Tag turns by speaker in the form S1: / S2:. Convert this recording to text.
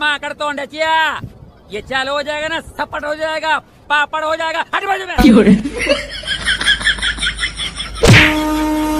S1: माँ कर तो डचिया ये चालू हो जाएगा ना, सपट हो जाएगा, पापड़ हो जाएगा, हट बाजू में